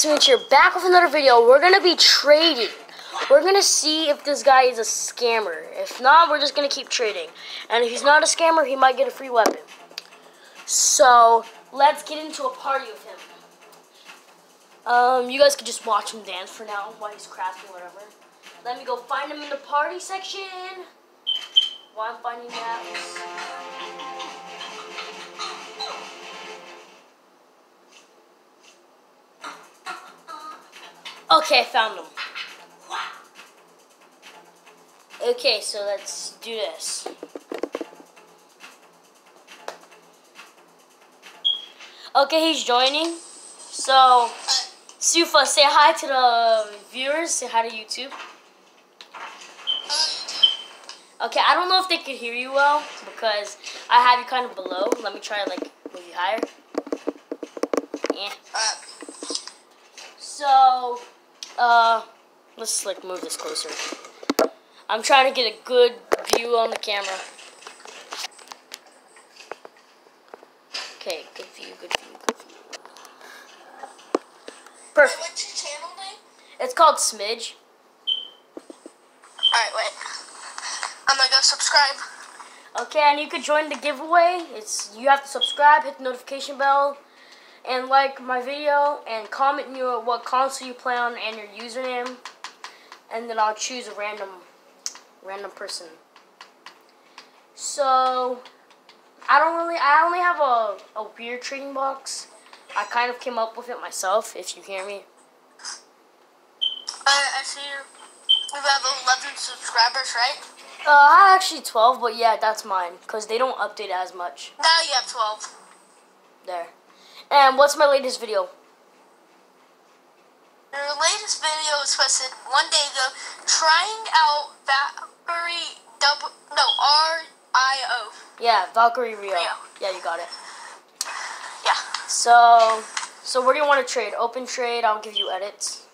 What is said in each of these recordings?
Smooch here, back with another video. We're gonna be trading. We're gonna see if this guy is a scammer. If not, we're just gonna keep trading. And if he's not a scammer, he might get a free weapon. So let's get into a party with him. Um, you guys could just watch him dance for now while he's crafting whatever. Let me go find him in the party section. While I'm finding that. Okay, I found him. Okay, so let's do this. Okay, he's joining. So, Sufa, say hi to the viewers. Say hi to YouTube. Okay, I don't know if they could hear you well because I have you kind of below. Let me try like move you higher. Yeah. So, uh, let's like move this closer. I'm trying to get a good view on the camera. Okay, good view, good view, good view. Perfect. What's your channel name? It's called Smidge. Alright, wait. I'm gonna go subscribe. Okay, and you could join the giveaway. It's you have to subscribe, hit the notification bell, and like my video, and comment your what console you play on and your username, and then I'll choose a random, random person. So, I don't really, I only have a a weird trading box. I kind of came up with it myself. If you hear me. I, I see you. You have 11 subscribers, right? Uh, actually 12, but yeah, that's mine, because they don't update as much. Now you have 12. There. And what's my latest video? Your latest video was posted one day ago trying out Valkyrie double, no, R-I-O. Yeah, Valkyrie Rio. Rio. Yeah, you got it. Yeah. So, so where do you want to trade? Open trade, I'll give you edits.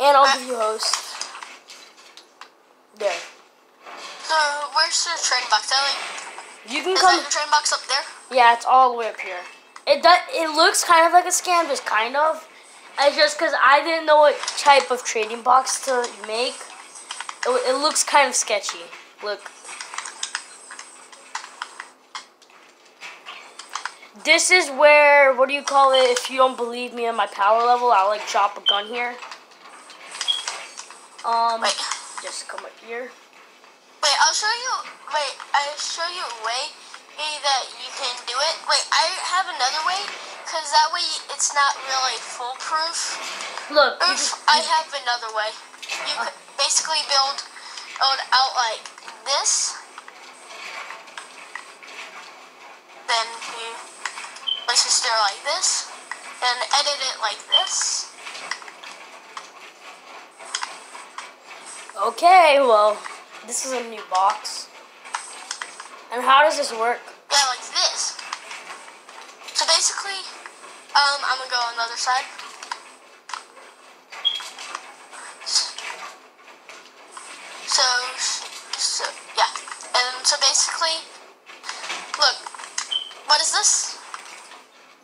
And I'll give you host. There. So, where's the trade box? Like, You can is come. that your trade box up there? Yeah, it's all the way up here. It does. It looks kind of like a scam, just kind of. It's just because I didn't know what type of trading box to make. It, it looks kind of sketchy. Look. This is where, what do you call it? If you don't believe me on my power level, I'll like drop a gun here. Um, Wait. just come up here. Wait, I'll show you. Wait, I'll show you a that you can do it. Wait, I have another way, cause that way it's not really foolproof. Look, Oof, just, I have another way. You uh. could basically build, build out like this. Then you place your stair like this, and edit it like this. okay, well, this is a new box. And how does this work? Yeah, like this. So basically, um, I'm gonna go on the other side. So, so yeah, and so basically, look, what is this?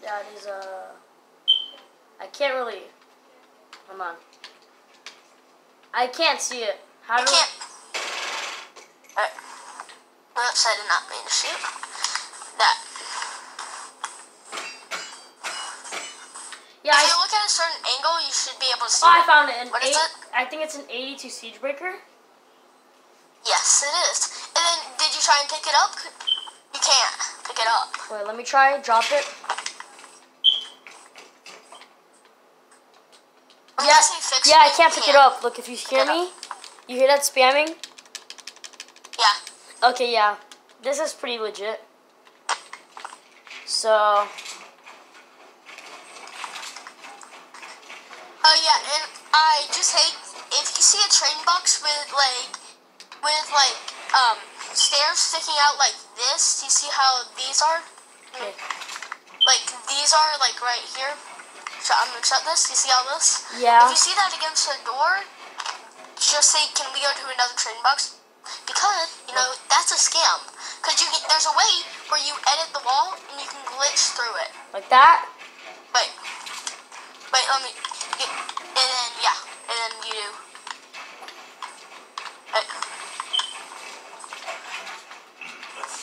That is uh I can't really Come on. I can't see it. How I do can't. Alright. Oops, I did not mean to shoot. That. Yeah, If you look at a certain angle, you should be able to see. oh, I found it. An What is it? I think it's an 82 siege breaker. Yes, it is. And then, did you try and pick it up? You can't pick it up. Wait, let me try. Drop it. I'm Yeah, fix yeah, I can't pick it up. Look, if you hear me, you hear that spamming? Okay, yeah. This is pretty legit. So, Oh yeah, and I just hate if you see a train box with like with like um stairs sticking out like this. Do you see how these are? okay. Like these are like right here. So I'm gonna shut this. Do you see all this? Yeah. If you see that against the door, just say, "Can we go to another train box?" Because you know that's a scam. Cause you can, there's a way where you edit the wall and you can glitch through it. Like that? Wait, Wait, let me. Get, and then yeah, and then you do. Wait.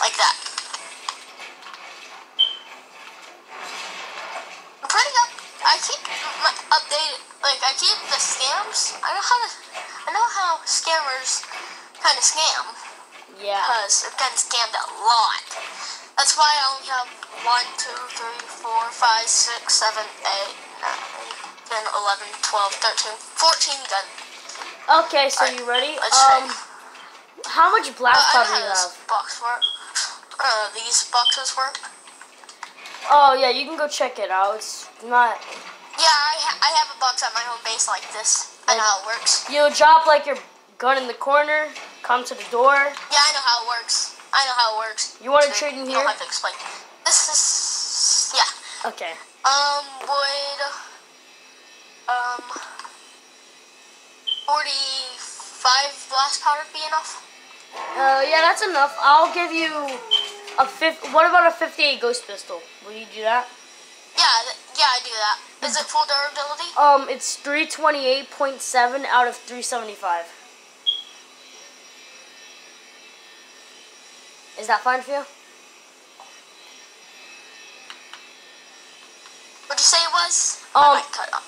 Like that. I'm pretty up. I keep my updated. Like I keep the scams. I know how to. I know how scammers kind of scam Yeah. because I've gotten scammed a lot. That's why I only have 1, 2, 3, 4, 5, 6, 7, 8, 9, 10, 11, 12, 13, 14 guns. Okay, so Alright, you ready? let's Um, check. how much black Uh, powder do you have? box work. Uh, these boxes work. Oh yeah, you can go check it out. It's not. Yeah, I, ha- I have a box at my home base like this. I know how it works. You drop like your gun in the corner, come to the door. Yeah, I know how it works. I know how it works. You wanna So trade in here? don't have to explain. This is yeah. Okay. Um, would um forty-five blast powder be enough? Uh, yeah, that's enough. I'll give you a fifth. What about a 58 ghost pistol? Will you do that? Yeah, th- yeah, I do that. Is it full durability? Um, it's 328.7 out of 375. Is that fine for you? What'd you say it was? Um, I might cut up.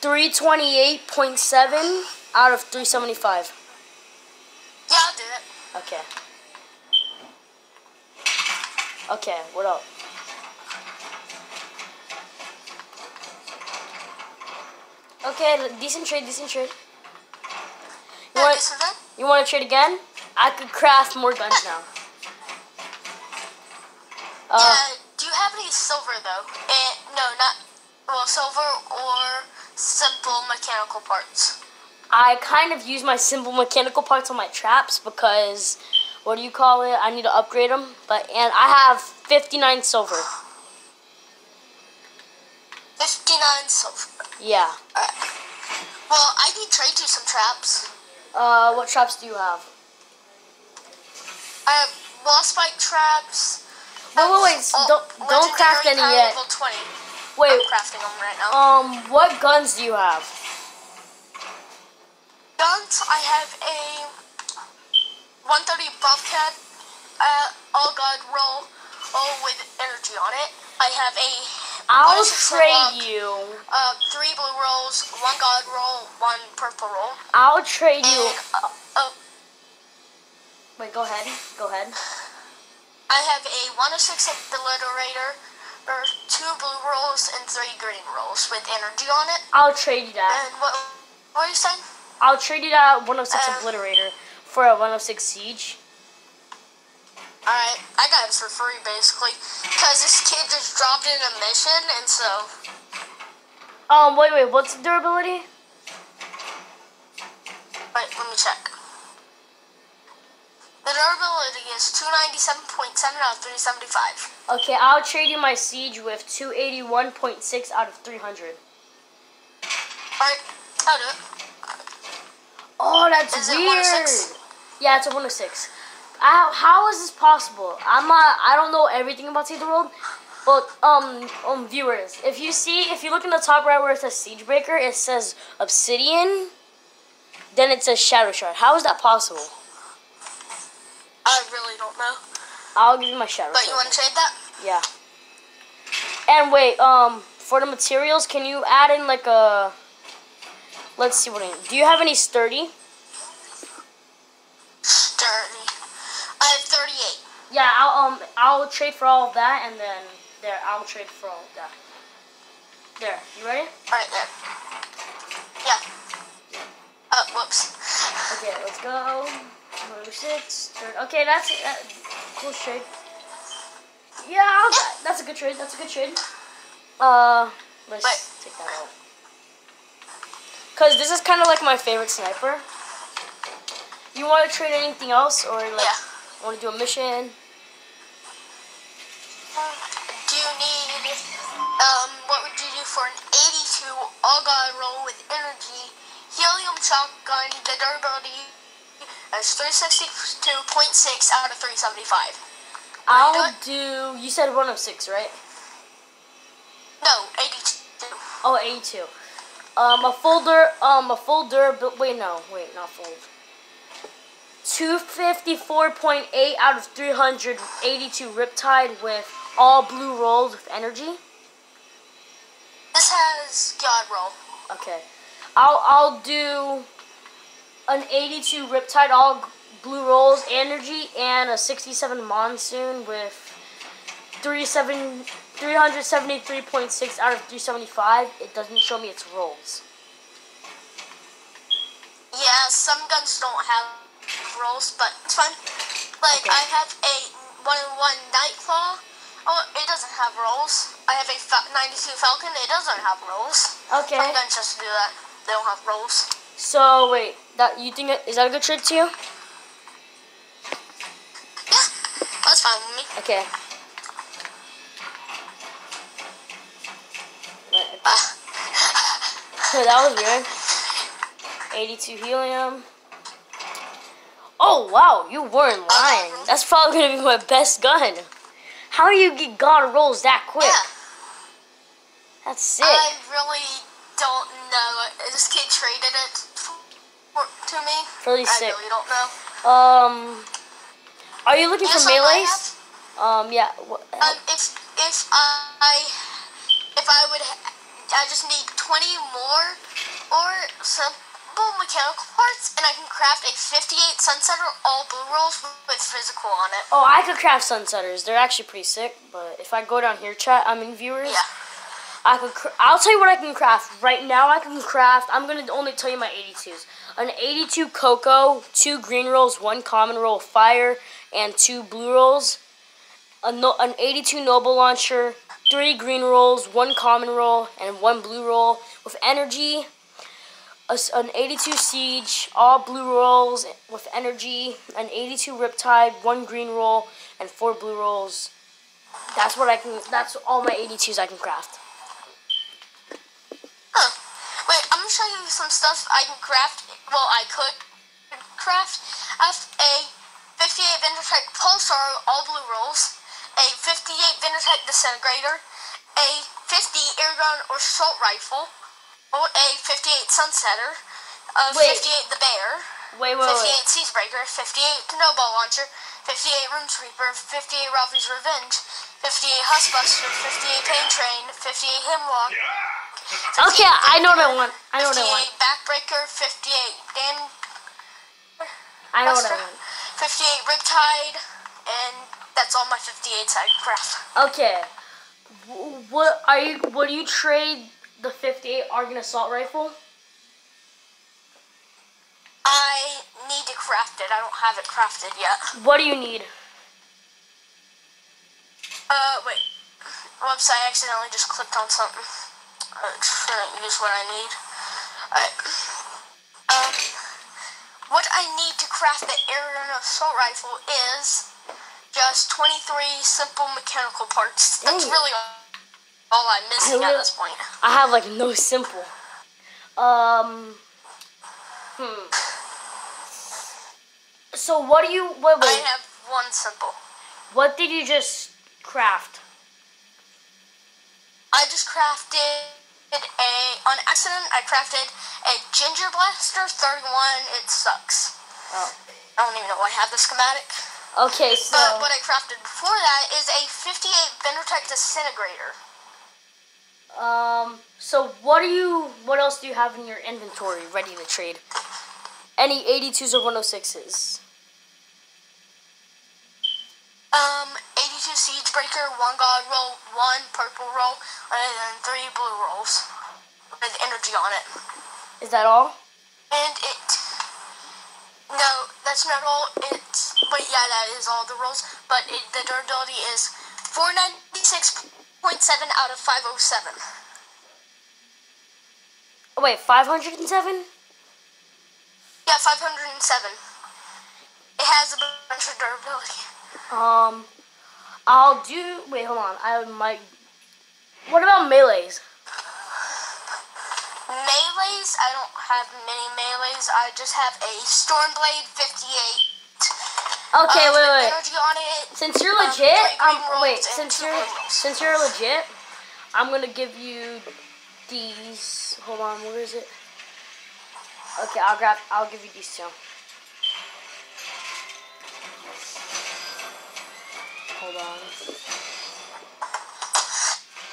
328.7 out of 375. Yeah, I'll do it. Okay. Okay, what up? Okay, decent trade, decent trade. You want, you want to trade again? I could craft more guns now. Uh, yeah. Do you have any silver though? Eh, no, not well, silver or simple mechanical parts. I kind of use my simple mechanical parts on my traps because, what do you call it? I need to upgrade them. But and I have 59 silver. Fifty-nine silver. Yeah. Well, I need to trade you some traps. Uh, what traps do you have? I have wall spike traps. Wait, wait, wait, Oh, don't- don't craft any yet. Level 20. Wait, I'm crafting them right now. um, what guns do you have? Guns, I have a 130 Bobcat, uh, all god roll, oh, with energy on it. I have a I'll trade Warlock, you. Uh, three blue rolls, one god roll, one purple roll, I'll trade you. uh, uh, Wait, go ahead. Go ahead. I have a 106 obliterator, or two blue rolls and three green rolls with energy on it. I'll trade you that. And what, what are you saying? I'll trade you that 106 Uh, Obliterator for a 106 Siege. Alright, I got it for free basically. Because this kid just dropped in a mission, and so. Um, wait, wait, what's the durability? Wait, let me check. The durability is 297.7 out of 375. Okay, I'll trade you my Siege with 281.6 out of 300. Alright, I'll do it. Oh, that's Is it weird. 106? Yeah, it's a 106. How, how is this possible? I'm not, I don't know everything about Save the World. But, um, um, viewers, if you see, if you look in the top right where it says Siege Breaker, it says Obsidian, then it says Shadow Shard. How is that possible? I really don't know. I'll give you my Shadow But you want to trade that? Yeah. And wait, um, for the materials, can you add in like a? Let's see what I. Do you have any sturdy? Sturdy. I have 38. Yeah, I'll um, I'll trade for all of that, and then there, I'll trade for all of that. There, you ready? Alright, there. Yeah. Oh, whoops. Okay, let's go. Number six. Third. Okay, that's it. That, cool trade. Yeah, that's a good trade. That's a good trade. Uh, let's Wait. take that out. Cause this is kind of like my favorite sniper. You want to trade anything else, or like Yeah. want to do a mission? Do you need, um, what would you do for an 82 all roll with energy, helium shotgun, the durability is 362.6 out of 375. I'll do. You said 106, right? No, 82. Oh, 82. Um, a folder, um, a full durable, wait, no, wait, not full. 254.8 out of 382 Riptide with all blue rolls with energy. This has God roll. Okay. I'll, I'll do an 82 Riptide, all blue rolls, energy, and a 67 Monsoon with 37 373.6 out of 375. It doesn't show me its rolls. Yeah, some guns don't have rolls, but it's fine. Like Okay. I have a one in one Nightclaw. Oh, it doesn't have rolls. I have a 92 Falcon. It doesn't have rolls. Okay. Some guns just do that. They don't have rolls. So wait, that you think it- is that a good trick to you? Yeah, that's fine with me. Okay. Ah, that was weird. 82 helium. Oh wow, you weren't lying. That's probably gonna be my best gun. How do you get God rolls that quick? yeah, That's sick. I really don't know. This kid traded it for, to me. Really sick. I really don't know. Um, are you looking know for melees? Um, yeah. Um, if if I if I would, I just need twenty more or simple mechanical parts, and I can craft a fifty-eight Sunsetter all blue rolls with physical on it. Oh, I could craft sunsetters. They're actually pretty sick. But if I go down here, chat, I mean viewers. Yeah. I could. I'll tell you what I can craft right now. I can craft. I'm gonna only tell you my 82s. An 82 cocoa, two green rolls, one common roll fire, and two blue rolls. No- an 82 noble launcher, three green rolls, one common roll, and one blue roll with energy. A an 82 siege, all blue rolls with energy. An 82 riptide, one green roll, and four blue rolls. That's what I can. That's all my 82s I can craft. Huh. Wait, I'm gonna show you some stuff I can craft. Well, I could craft. I have a 58 Vindertech Pulsar all blue rolls, a 58 Vindertech Disintegrator, a 50 Argon or assault rifle, or a 58 Sunsetter, a Wait. 58 the Bear, Wait, wait, 58 wait. Siegebreaker, 58 Snowball Launcher, 58 Room Sweeper, 58 Ralphie's Revenge, 58 Hussbuster, 58 Pain Train, 58 Hemlock. Okay, I know what I want. I know what I 58 want. Backbreaker, 58 Dan I know what I want. 58 Riptide, and that's all my 58s I craft. Okay. What are you? What do you trade the 58 Argon assault rifle? I need to craft it. I don't have it crafted yet. What do you need? Uh, wait. Whoops, I accidentally just clicked on something. Uh, shouldn't use what I need. Alright. Um, what I need to craft the aerial assault rifle is just 23 simple mechanical parts. That's Dang. really all I'm missing I at this point. I have like no simple. Um. Hmm. So what do you? Wait, I wait. have one simple. What did you just craft? I just crafted a on accident. I crafted a ginger blaster 31. It sucks. Oh. I don't even know why I have the schematic. Okay, so But what I crafted before that is a 58 Vindertech disintegrator. um. So what do you? What else do you have in your inventory ready to trade? Any 82s or 106s? Um, 82 siege breaker, one god roll, one purple roll, and then three blue rolls with energy on it. Is that all? And it. No, that's not all. It's. But yeah, that is all the rolls. But it, the durability is 496.7 out of 507. Oh, wait, 507? Yeah, 507. It has a bunch of durability. Um, I'll do. Wait, hold on. I might. What about melees? Melees, I don't have many melees. I just have a Stormblade 58. Okay, um, wait, wait. Energy on it. Since you're um, legit, um, rolls wait. Since you're rolls. since you're legit, I'm gonna give you these. Hold on, where is it? Okay, I'll grab. I'll give you these two.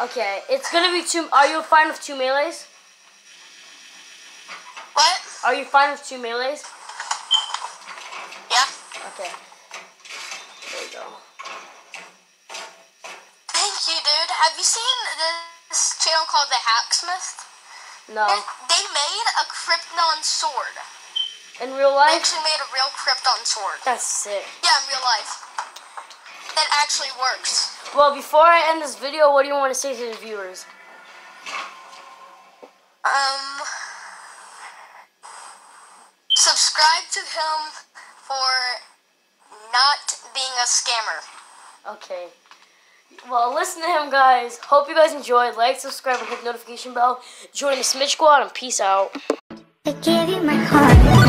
Okay, it's gonna be two. Are you fine with two melees? What? Are you fine with two melees? Yeah. Okay. There you go. Thank you, dude. Have you seen this channel called The Hacksmith? No. They, they made a Krypton sword. In real life? They life? actually made a real Krypton sword. That's sick. Yeah, in real life. That actually works. Well, before I end this video, what do you want to say to the viewers? Um, subscribe to him for not being a scammer. Okay. Well, listen to him, guys. Hope you guys enjoyed. Like, subscribe, and hit the notification bell. Join the Smith Squad, and peace out. I gave you my heart.